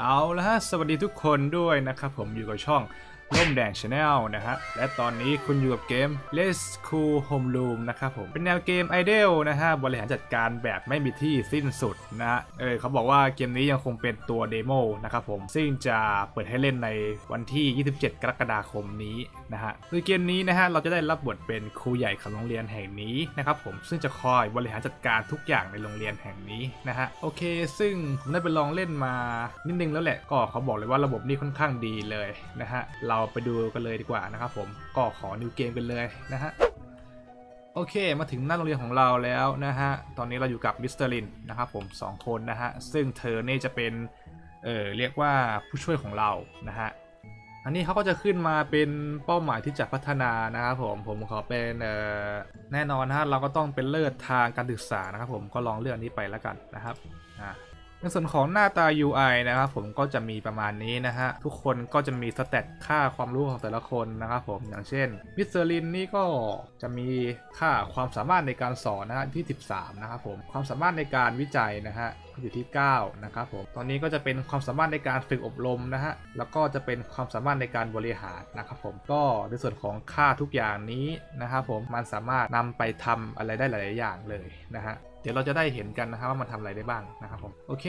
เอาละฮะสวัสดีทุกคนด้วยนะครับผมอยู่กับช่อง ร่มแดง channel นะฮะ และตอนนี้คุณอยู่กับเกม Let's School Homeroom นะครับผม เป็นแนวเกม idle นะฮะ บริหารจัดการแบบไม่มีที่สิ้นสุดนะฮะ เออเขาบอกว่าเกมนี้ยังคงเป็นตัว demo นะครับผม ซึ่งจะเปิดให้เล่นในวันที่ 27 กรกฎาคมนี้นะฮะโดยเกมนี้นะฮะ เราจะได้รับบทเป็นครูใหญ่ของโรงเรียนแห่งนี้นะครับผม ซึ่งจะคอยบริหารจัดการทุกอย่างในโรงเรียนแห่งนี้นะฮะ โอเค ซึ่งผมได้ไปลองเล่นมานิดนึงแล้วแหละ ก็เขาบอกเลยว่าระบบนี้ค่อนข้างดีเลยนะฮะ เราราไปดูกันเลยดีกว่านะครับผมก็ขอ new game กันเลยนะฮะโอเคมาถึงหน้าโรงเรียนของเราแล้วนะฮะตอนนี้เราอยู่กับมิสเตอร์ลินนะครับผม2คนนะฮะซึ่งเธอเนี่ยจะเป็นเออเรียกว่าผู้ช่วยของเรานะฮะอันนี้เขาก็จะขึ้นมาเป็นเป้าหมายที่จะพัฒนานะครับผมผมขอเป็นเออแน่นอนฮะเราก็ต้องเป็นเลิศทางการศึกษานะครับผมก็ลองเลือกนี้ไปแล้วกันนะครับ ในส่วนของหน้าตา UI นะครับผมก็จะมีประมาณนี้นะฮะ ทุกคนก็จะมี stat ค่าความรู้ของแต่ละคนนะครับผมอย่างเช่นมิสเตอร์ลินนี่ก็จะมีค่าความสามารถในการสอนนะฮะที่ 13 นะครับผมความสามารถในการวิจัยนะฮะอยู่ที่ 9 นะครับผม ตอนนี้ก็จะเป็นความสามารถในการฝึกอบรมนะฮะ แล้วก็จะเป็นความสามารถในการบริหารนะครับผม ก็ในส่วนของค่าทุกอย่างนี้นะครับผม มันสามารถนำไปทำอะไรได้หลาย ๆ อย่างเลยนะฮะ เดี๋ยวเราจะได้เห็นกันนะครับว่ามันทำอะไรได้บ้างนะครับผมโอเค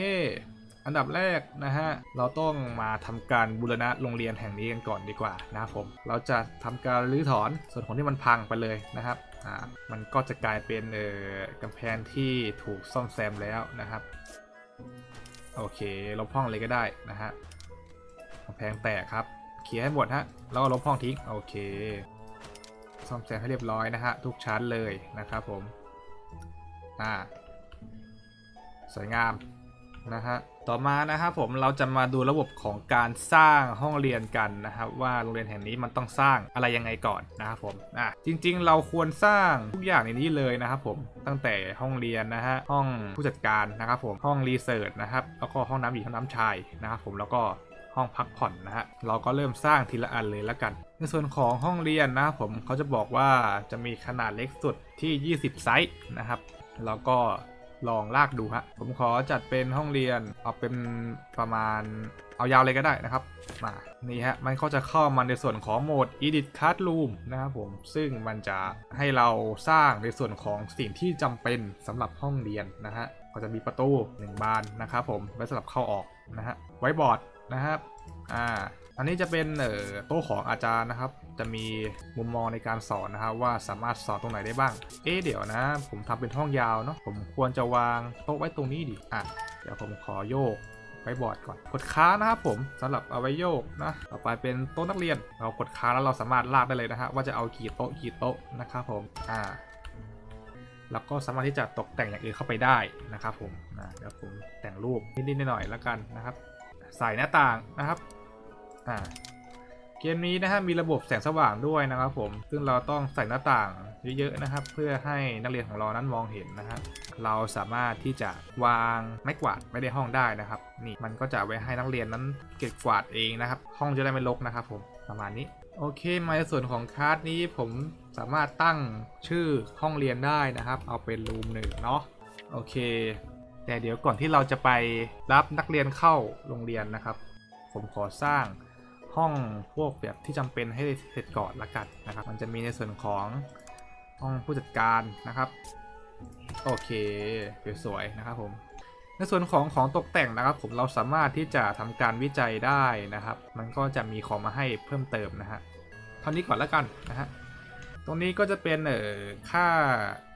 อันดับแรกนะฮะเราต้องมาทำการบูรณะโรงเรียนแห่งนี้กันก่อนดีกว่านะครับผมเราจะทำการรื้อถอนส่วนของที่มันพังไปเลยนะครับอ่ามันก็จะกลายเป็นเอ่อกำแพงที่ถูกซ่อมแซมแล้วนะครับโอเคลบห้องเลยก็ได้นะฮะกำแพงแตกครับเคลียร์ให้หมดฮะแล้วก็ลบห้องทิ้งโอเคซ่อมแซมให้เรียบร้อยนะฮะทุกชั้นเลยนะครับผม อ่าสวยงามนะฮะต่อมานะครับผมเราจะมาดูระบบของการสร้างห้องเรียนกันนะครับว่าโรงเรียนแห่งนี้มันต้องสร้างอะไรยังไงก่อนนะครับผมอะจริง ๆ เราควรสร้างทุกอย่างในนี้เลยนะครับผมตั้งแต่ห้องเรียนนะฮะห้องผู้จัดการนะครับผมห้อง research นะครับแล้วก็ห้องน้ำหญิงห้องน้ำชายนะครับผมแล้วก็ห้องพักผ่อนนะฮะเราก็เริ่มสร้างทีละอันเลยแล้วกัน ในส่วนของห้องเรียนนะครับผมเขาจะบอกว่าจะมีขนาดเล็กสุดที่ 20 ไซส์นะครับ แล้วก็ลองลากดูฮะ ผมขอจัดเป็นห้องเรียนเอาเป็นประมาณเอายาวเลยก็ได้นะครับ มานี่ฮะ มันก็จะเข้ามาในส่วนของโหมด Edit Classroom นะครับผม ซึ่งมันจะให้เราสร้างในส่วนของสิ่งที่จำเป็นสำหรับห้องเรียนนะฮะ ก็จะมีประตู 1 บานนะครับผม ไว้สำหรับเข้าออกนะฮะ ไว้บอร์ดนะครับ อ่าอันนี้จะเป็นเอ่อโต๊ะของอาจารย์นะครับ จะมีมุมมองในการสอนนะครับว่าสามารถสอนตรงไหนได้บ้าง เอ๊เดี๋ยวนะ ผมทำเป็นห้องยาวเนาะผมควรจะวางโต๊ะไว้ตรงนี้ดิอะเดี๋ยวผมขอโยกไว้บอร์ดก่อนกดค้างนะครับผมสำหรับเอาไว้โยกนะต่อไปเป็นโต๊ะนักเรียน เรากดค้างแล้วเราสามารถลากได้เลยนะฮะว่าจะเอากี่โต๊ะกี่โต๊ะนะครับผมอ่าแล้วก็สามารถที่จะตกแต่งอย่างอื่นเข้าไปได้นะครับผมนะเดี๋ยวผมแต่งรูปนิดๆหน่อยๆแล้วกันนะครับ ใส่หน้าต่างนะครับ อ่าเกมนี้นะฮะมีระบบแสงสว่างด้วยนะครับผม ซึ่งเราต้องใส่หน้าต่างเยอะๆนะครับ เพื่อให้นักเรียนของเรานั้นมองเห็นนะฮะเราสามารถที่จะวางไม้กวาดไว้ในห้องได้นะครับ นี่มันก็จะไว้ให้นักเรียนนั้นเก็บกวาดเองนะครับ ห้องจะได้ไม่รกนะครับ ผมประมาณนี้ โอเคมาในส่วนของคลาสนี้ผมสามารถตั้งชื่อห้องเรียนได้นะครับ เอาเป็นรูมหนึ่งเนาะโอเค แต่เดี๋ยวก่อนที่เราจะไปรับนักเรียนเข้าโรงเรียนนะครับ ผมขอสร้าง ห้องพวกแบบที่จำเป็นให้เสร็จก่อนละกันนะครับ มันจะมีในส่วนของห้องผู้จัดการนะครับ โอเคสวยๆนะครับผมในส่วนของของตกแต่งนะครับ ผมเราสามารถที่จะทำการวิจัยได้นะครับ มันก็จะมีของมาให้เพิ่มเติมนะฮะเท่านี้ก่อนละกันนะฮะ ตรงนี้ก็จะเป็นเอ่อค่า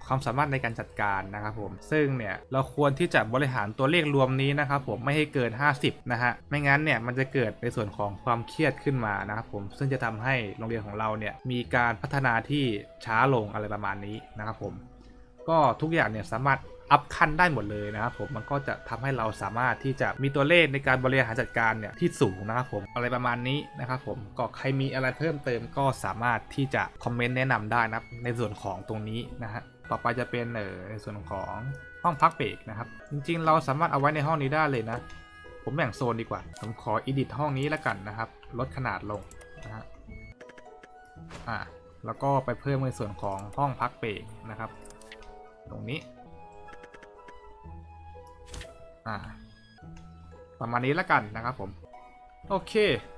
ความสามารถในการจัดการนะครับผมซึ่งเนี่ยเราควรที่จะบริหารตัวเลขรวมนี้นะครับผมไม่ให้เกิน 50 นะฮะไม่งั้นเนี่ยมันจะเกิดในส่วนของความเครียดขึ้นมานะครับผมซึ่งจะทำให้โรงเรียนของเราเนี่ยมีการพัฒนาที่ช้าลงอะไรประมาณนี้นะครับผมก็ทุกอย่างเนี่ยสามารถ อัพขั้นได้หมดเลยนะครับผมมันก็จะทำให้เราสามารถที่จะมีตัวเลขในการบริหารจัดการเนี่ยที่สูงนะครับผมอะไรประมาณนี้นะครับผมก็ใครมีอะไรเพิ่มเติมก็สามารถที่จะคอมเมนต์แนะนำได้นะในส่วนของตรงนี้นะฮะต่อไปจะเป็นเออในส่วนของห้องพักเบรกนะครับ จริงๆ เราสามารถเอาไว้ในห้องนี้ได้เลยนะ ผมแบ่งโซนดีกว่า ผมขออิดิทห้องนี้แล้วกันนะครับ ลดขนาดลงนะฮะอ่าแล้วก็ไปเพิ่มในส่วนของห้องพักเบรกนะครับ ตรงนี้ อ่า ประมาณนี้แล้วกันนะครับผมโอเค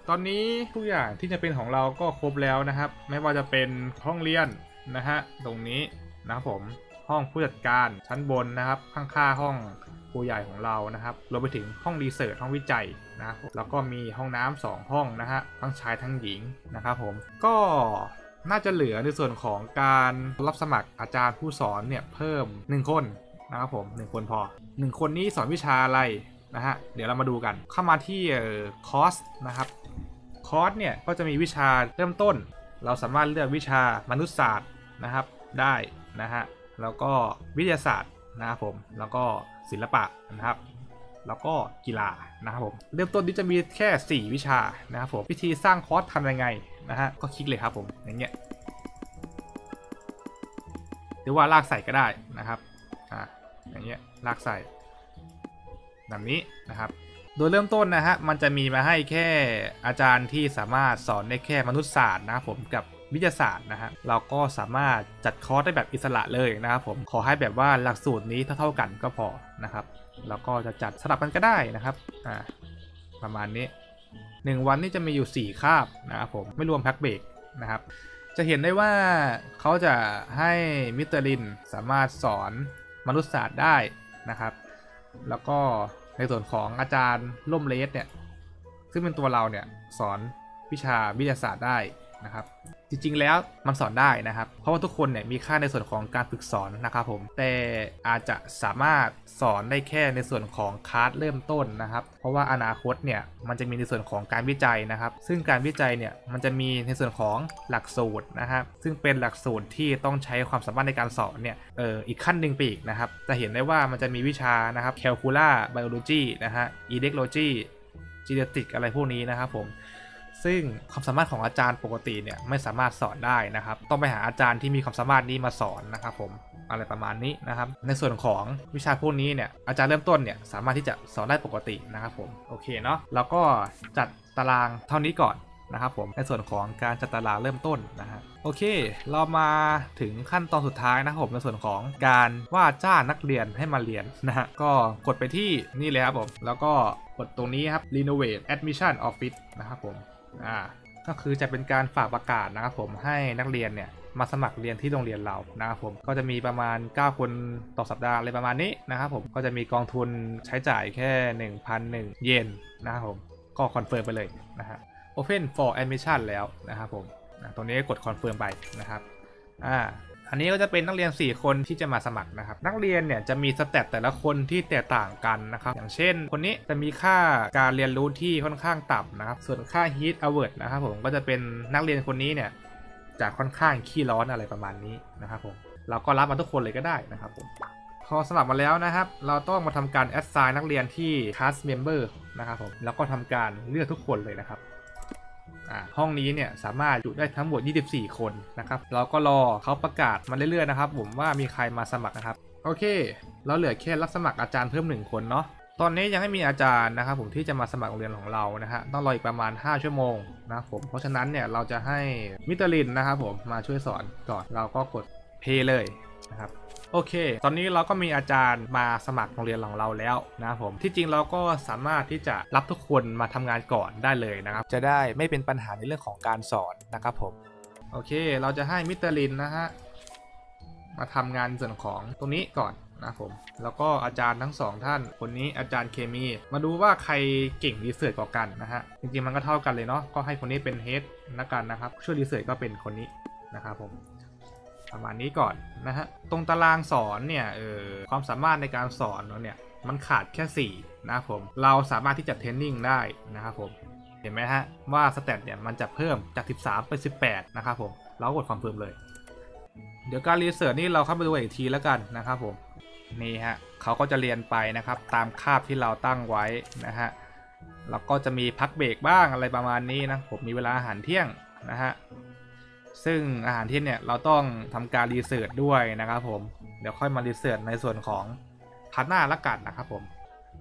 ตอนนี้ทุกอย่างที่จะเป็นของเราก็ครบแล้วนะครับ ไม่ว่าจะเป็นห้องเรียนนะฮะ ตรงนี้นะครับผม ห้องผู้จัดการชั้นบนนะครับ ข้างๆห้องครูใหญ่ของเรานะครับ รวมไปถึงห้องรีเสิร์ชห้องวิจัยนะครับ แล้วก็มีห้องน้ำสองห้องนะฮะ ทั้งชายทั้งหญิงนะครับผม ก็น่าจะเหลือในส่วนของการรับสมัครอาจารย์ผู้สอนเนี่ยเพิ่ม 1 คน นะครับผม1คนพอ1คนนี้สอนวิชาอะไรนะฮะเดี๋ยวเรามาดูกันเข้ามาที่คอร์สนะครับคอร์สเนี่ยก็จะมีวิชาเริ่มต้น เราสามารถเลือกวิชามนุษยศาสตร์นะครับได้นะฮะแล้วก็วิทยาศาสตร์นะครับผมแล้วก็ศิลปะนะครับแล้วก็กีฬานะครับผมเริ่มต้นที่จะมีแค่ 4 วิชานะครับผมวิธีสร้างคอร์สทำยังไงนะฮะก็คลิกเลยครับผมอย่างเงี้ยหรือว่าลากใส่ก็ได้นะครับ อย่างเงี้ยลากใส่แบบนี้นะครับ โดยเริ่มต้นนะฮะมันจะมีมาให้แค่อาจารย์ที่สามารถสอนได้แค่มนุษยศาสตร์นะครับผมกับวิทยาศาสตร์นะฮะเราก็สามารถจัดคอร์สได้แบบอิสระเลยนะครับผมขอให้แบบว่าหลักสูตรนี้เท่าๆกันก็พอนะครับแล้วก็จะจัดสลับกันก็ได้นะครับอ่าประมาณนี้ 1 วันนี่จะมีอยู่ 4 คาบนะครับผมไม่รวมพักเบรกนะครับจะเห็นได้ว่าเขาจะให้มิสเตอร์ลินสามารถสอน มนุษยศาสตร์ได้นะครับ แล้วก็ในส่วนของอาจารย์ล่มเลสเนี่ย ซึ่งเป็นตัวเราเนี่ยสอนวิชาวิทยาศาสตร์ได้ นะครับจริงๆแล้วมันสอนได้นะครับ เพราะว่าทุกคนเนี่ยมีค่าในส่วนของการฝึกสอนนะครับผมแต่อาจจะสามารถสอนได้แค่ในส่วนของคลาสเริ่มต้นนะครับ เพราะว่าอนาคตเนี่ยมันจะมีในส่วนของการวิจัยนะครับ ซึ่งการวิจัยเนี่ยมันจะมีในส่วนของหลักสูตรนะครับซึ่งเป็นหลักสูตรที่ต้องใช้ความสามารถในการสอนเนี่ยเอออีกขั้นหนึ่งไปอีกนะครับ จะเห็นได้ว่ามันจะมีวิชานะครับ calcula biology นะฮะ ecology genetic อะไรพวกนี้นะครับผม ซึ่งความสามารถของอาจารย์ปกติเนี่ยไม่สามารถสอนได้นะครับ ต้องไปหาอาจารย์ที่มีความสามารถนี้มาสอนนะครับผมอะไรประมาณนี้นะครับ ในส่วนของวิชาพวกนี้เนี่ยอาจารย์เริ่มต้นเนี่ยสามารถที่จะสอนได้ปกตินะครับผมโอเคเนาะแล้วก็จัดตารางเท่านี้ก่อนนะครับผมในส่วนของการจัดตารางเริ่มต้นนะฮะโอเค เรามาถึงขั้นตอนสุดท้ายนะครับผมในส่วนของการว่าจ้างนักเรียนให้มาเรียนนะฮะก็กดไปที่นี่เลยครับผมแล้วก็กดตรงนี้ครับ renovate admission office นะครับผม อ่าก็คือจะเป็นการฝากประกาศนะครับผมให้นักเรียนเนี่ยมาสมัครเรียนที่โรงเรียนเรานะครับผมก็จะมีประมาณ 9 คนต่อสัปดาห์อะไรประมาณนี้นะครับผมก็จะมีกองทุนใช้จ่ายแค่ 1,001 เยนนะครับผมก็ confirm ไปเลยนะฮะ Open for admission แล้วนะครับผมตรงนี้กด confirm ไปนะครับอ่า อันนี้ก็จะเป็นนักเรียน 4 คนที่จะมาสมัครนะครับ นักเรียนเนี่ยจะมี stat แต่ละคนที่แตกต่างกันนะครับ อย่างเช่น คนนี้จะมีค่าการเรียนรู้ที่ค่อนข้างต่ำนะครับ ส่วนค่า heat hour นะครับผมก็จะเป็นนักเรียนคนนี้เนี่ยจะค่อนข้างขี้ร้อนอะไรประมาณนี้นะครับผมเราก็รับมาทุกคนเลยก็ได้นะครับผมพอสมัครมาแล้วนะครับ เราต้องมาทำการ assign นักเรียนที่ class member นะครับผมแล้วก็ทำการเลือกทุกคนเลยนะครับ ห้องนี้เนี่ยสามารถอยู่ได้ทั้งหมด 24 คนนะครับเราก็รอเขาประกาศมาเรื่อยๆนะครับผมว่ามีใครมาสมัครนะครับโอเค เราเหลือแค่รับสมัครอาจารย์เพิ่ม 1 คนเนาะตอนนี้ยังไม่มีอาจารย์นะครับผมที่จะมาสมัครโรงเรียนของเรานะฮะต้องรออีกประมาณ 5 ชั่วโมงนะครับผมเพราะฉะนั้นเนี่ยเราจะให้มิตรลินนะครับผมมาช่วยสอนก่อนเราก็กด pay เลยนะครับ โอเค ตอนนี้เราก็มีอาจารย์มาสมัครโรงเรียนของเราแล้วนะครับผมที่จริงเราก็สามารถที่จะรับทุกคนมาทำงานก่อนได้เลยนะครับ จะได้ไม่เป็นปัญหาในเรื่องของการสอนนะครับผมโอเค เราจะให้มิสเตอร์ลินนะฮะมาทำงานส่วนของตรงนี้ก่อนนะครับผมแล้วก็อาจารย์ทั้งสองท่าน คนนี้อาจารย์เคมี มาดูว่าใครเก่ง research กว่ากันนะฮะจริงๆมันก็เท่ากันเลยเนาะก็ให้คนนี้เป็น head ละกันนะครับช่วย research ก็เป็นคนนี้นะครับผม ประมาณนี้ก่อนนะฮะ ตรงตารางสอนเนี่ยเออความสามารถในการสอนเราเนี่ยมันขาดแค่ 4 นะครับผม เราสามารถที่จะ training ได้นะครับผม เห็นไหมฮะ ว่า stat เนี่ยมันจะเพิ่มจาก 13 เป็น 18 นะครับผม เรากด confirm เลย เดี๋ยวการ research นี่เราเข้าไปดูอีกทีแล้วกันนะครับผม นี่ฮะเขาก็จะเรียนไปนะครับตามคาบที่เราตั้งไว้นะฮะ แล้วก็จะมีพักเบรกบ้างอะไรประมาณนี้นะ ผมมีเวลาอาหารเที่ยงนะฮะ ซึ่งอาหารเที่ยงเนี่ยเราต้องทำการ research ด้วยนะครับผม เดี๋ยวค่อยมา research ในส่วนของ part หน้าละกันนะครับผม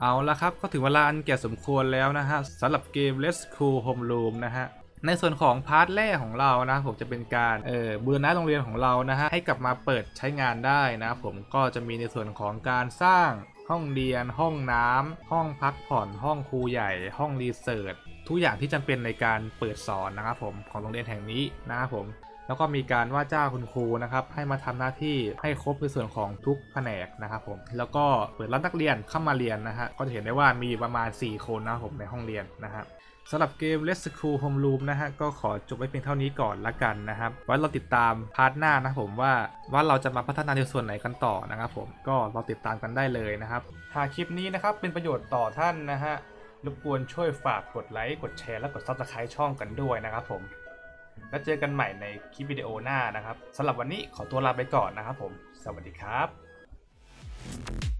เอาละครับก็ถึงเวลาอันแก่สมควรแล้วนะฮะสำหรับเกม Let's School Homeroom นะฮะในส่วนของ part แรกของเรานะผมจะเป็นการเออบูรณะโรงเรียนของเรานะฮะให้กลับมาเปิดใช้งานได้นะผมก็จะมีในส่วนของการสร้างห้องเรียน ห้องน้ำห้องพักผ่อน ห้องครูใหญ่ ห้อง research ทุกอย่างที่จำเป็นในการเปิดสอนนะครับผมของโรงเรียนแห่งนี้นะครับผม แล้วก็มีการว่าจ้างคุณครูนะครับให้มาทำหน้าที่ให้ครบในส่วนของทุกแผนกนะครับผม แล้วก็เปิดรับนักเรียนเข้ามาเรียนนะฮะก็จะเห็นได้ว่ามีประมาณ 4 คนนะครับผมในห้องเรียนนะฮะสำหรับเกม Let's School Homeroom นะฮะ ก็ขอจบไว้เพียงเท่านี้ก่อนละกันนะครับ ไว้เราติดตาม part หน้านะผมว่าว่าเราจะมาพัฒนาในส่วนไหนกันต่อนะครับผมก็เราติดตามกันได้เลยนะครับหากคลิปนี้นะครับเป็นประโยชน์ต่อท่านนะฮะ รบกวนช่วยฝากกดไลค์กดแชร์และกด Subscribe ช่องกันด้วยนะครับผม แล้วเจอกันใหม่ในคลิปวิดีโอหน้านะครับสำหรับวันนี้ขอตัวลาไปก่อนนะครับผม สวัสดีครับ